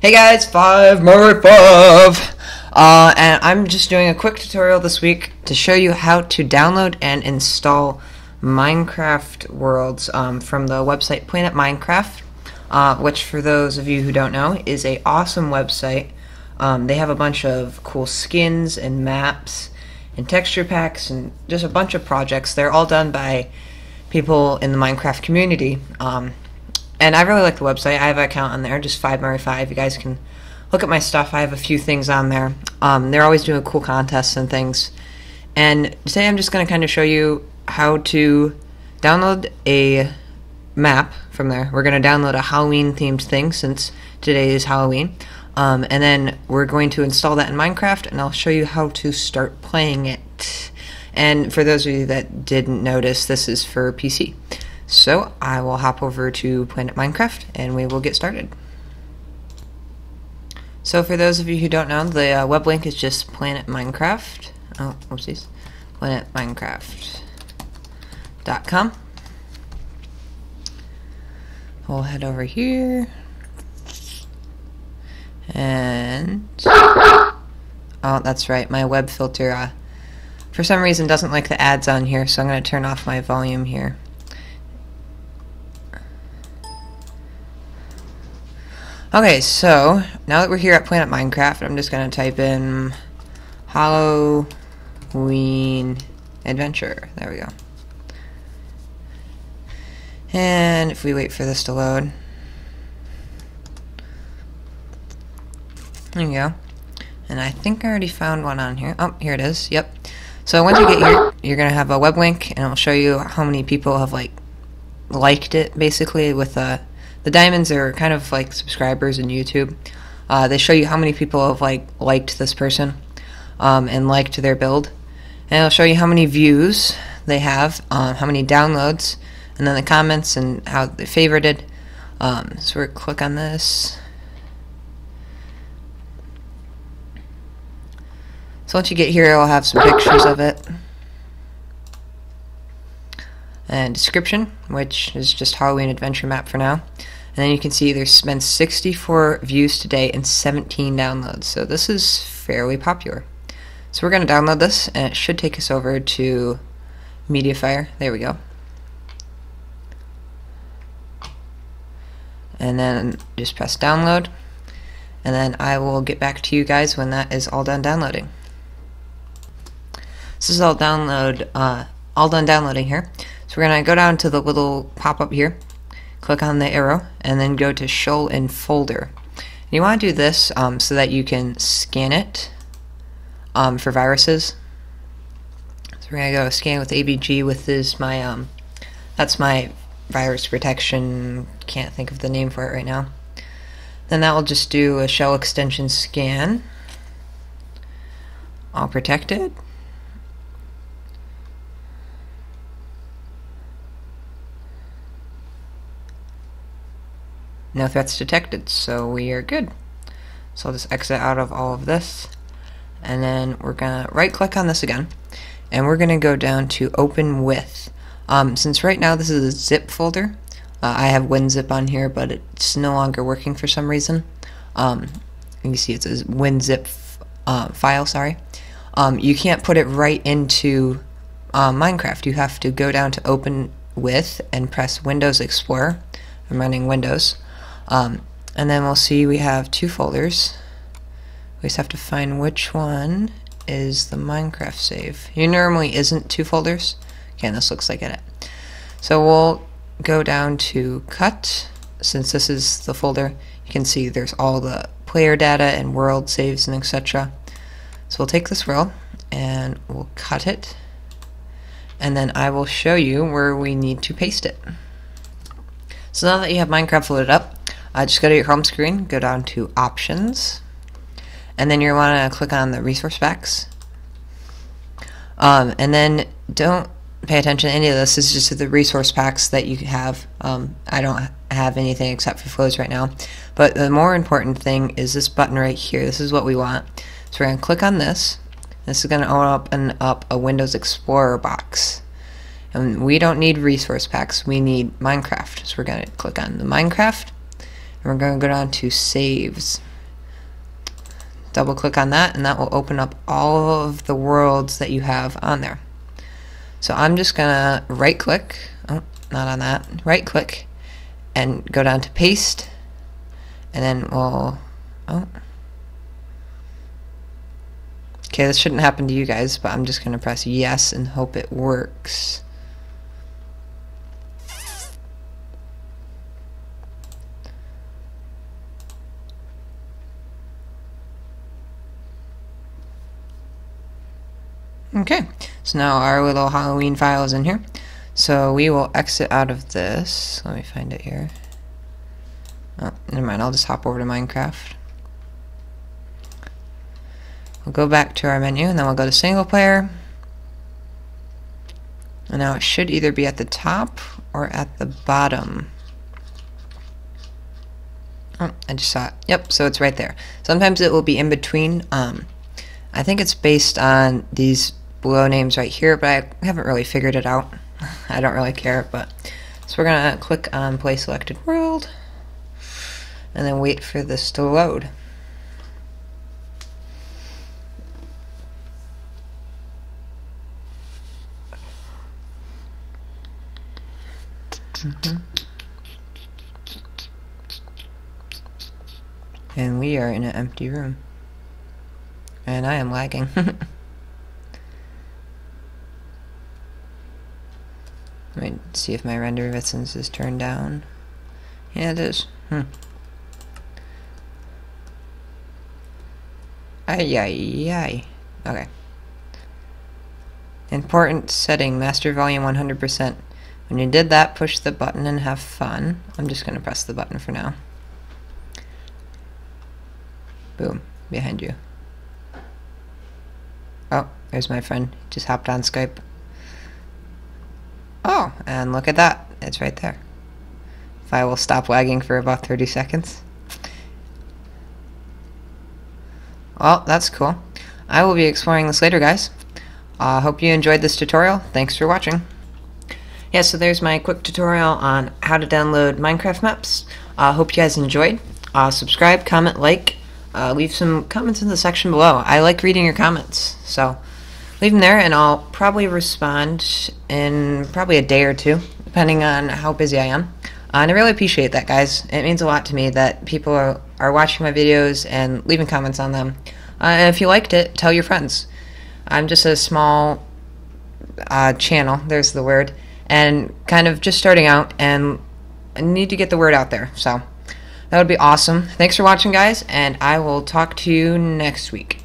Hey guys, five more. Uh, and I'm just doing a quick tutorial this week to show you how to download and install Minecraft worlds um, from the website Planet Minecraft, uh, which for those of you who don't know is a awesome website. Um, they have a bunch of cool skins and maps and texture packs and just a bunch of projects. They're all done by people in the Minecraft community. Um, and I really like the website. I have an account on there, just 5murry5. You guys can look at my stuff. I have a few things on there. Um, they're always doing cool contests and things. And today I'm just going to kind of show you how to download a map from there. We're going to download a Halloween themed thing since today is Halloween. Um, and then we're going to install that in Minecraft and I'll show you how to start playing it. And for those of you that didn't notice, this is for PC. So I will hop over to Planet Minecraft and we will get started. So for those of you who don't know, the uh, web link is just Planet Minecraft. Oh, whoopsies. PlanetMinecraft.com. We'll head over here. And... Oh, that's right. My web filter, uh, for some reason, doesn't like the ads on here, so I'm going to turn off my volume here. Okay, so now that we're here at Planet Minecraft, I'm just going to type in Halloween Adventure. There we go. And if we wait for this to load. There you go. And I think I already found one on here. Oh, here it is. Yep. So once you get here, you're going to have a web link, and it'll show you how many people have, like, liked it, basically, with a the diamonds are kind of like subscribers in YouTube. Uh, they show you how many people have like liked this person um, and liked their build, and it'll show you how many views they have, um, how many downloads, and then the comments and how they favorited. Um, so we're click on this. So once you get here, it'll have some pictures of it. And description, which is just Halloween adventure map for now. And then you can see there's been 64 views today and 17 downloads. So this is fairly popular. So we're going to download this and it should take us over to Mediafire. There we go. And then just press download. And then I will get back to you guys when that is all done downloading. This is all download, uh, all done downloading here. So we're going to go down to the little pop-up here click on the arrow, and then go to show in folder. And you want to do this um, so that you can scan it um, for viruses. So we're going to go scan with AVG with this, my, um, that's my virus protection, can't think of the name for it right now. Then that will just do a shell extension scan. All protected. No threats detected, so we are good. So I'll just exit out of all of this. And then we're going to right click on this again. And we're going to go down to open with. Um, since right now this is a zip folder, uh, I have WinZip on here, but it's no longer working for some reason. Um, you see it says WinZip uh, file, sorry. Um, you can't put it right into uh, Minecraft. You have to go down to open with and press Windows Explorer. I'm running Windows. Um, and then we'll see we have two folders. We just have to find which one is the Minecraft save. It normally isn't two folders. Okay, this looks like it. So we'll go down to cut. Since this is the folder, you can see there's all the player data and world saves and etc. So we'll take this world and we'll cut it. And then I will show you where we need to paste it. So now that you have Minecraft loaded up, uh, just go to your home screen, go down to options, and then you want to click on the resource packs. Um, and then don't pay attention to any of this. This is just the resource packs that you have. Um, I don't have anything except for flows right now. But the more important thing is this button right here. This is what we want. So we're going to click on this. This is going to open up a Windows Explorer box. And we don't need resource packs. We need Minecraft. So we're going to click on the Minecraft. We're going to go down to saves. double click on that and that will open up all of the worlds that you have on there. So I'm just gonna right click, oh, not on that, right click and go down to paste and then we'll, oh. Okay, this shouldn't happen to you guys, but I'm just gonna press yes and hope it works. Okay, so now our little Halloween file is in here. So we will exit out of this. Let me find it here. Oh, never mind, I'll just hop over to Minecraft. We'll go back to our menu and then we'll go to single player. And now it should either be at the top or at the bottom. Oh, I just saw it. Yep, so it's right there. Sometimes it will be in between. Um, I think it's based on these below names right here, but I haven't really figured it out. I don't really care, but so we're gonna click on play selected world and then wait for this to load. Mm -hmm. And we are in an empty room. And I am lagging. Let me see if my render distance is turned down. Yeah, it is. Hmm. Ay, ay, ay. Okay. Important setting, master volume 100%. When you did that, push the button and have fun. I'm just going to press the button for now. Boom, behind you. Oh, there's my friend. Just hopped on Skype. And look at that. It's right there. If I will stop wagging for about 30 seconds. Well, that's cool. I will be exploring this later, guys. I uh, hope you enjoyed this tutorial. Thanks for watching. Yeah, so there's my quick tutorial on how to download Minecraft maps. I uh, hope you guys enjoyed. Uh, subscribe, comment, like, uh, leave some comments in the section below. I like reading your comments, so leave them there and I'll probably respond in probably a day or two, depending on how busy I am. Uh, and I really appreciate that, guys. It means a lot to me that people are, are watching my videos and leaving comments on them. Uh, and if you liked it, tell your friends. I'm just a small uh, channel, there's the word, and kind of just starting out and I need to get the word out there. So that would be awesome. Thanks for watching, guys, and I will talk to you next week.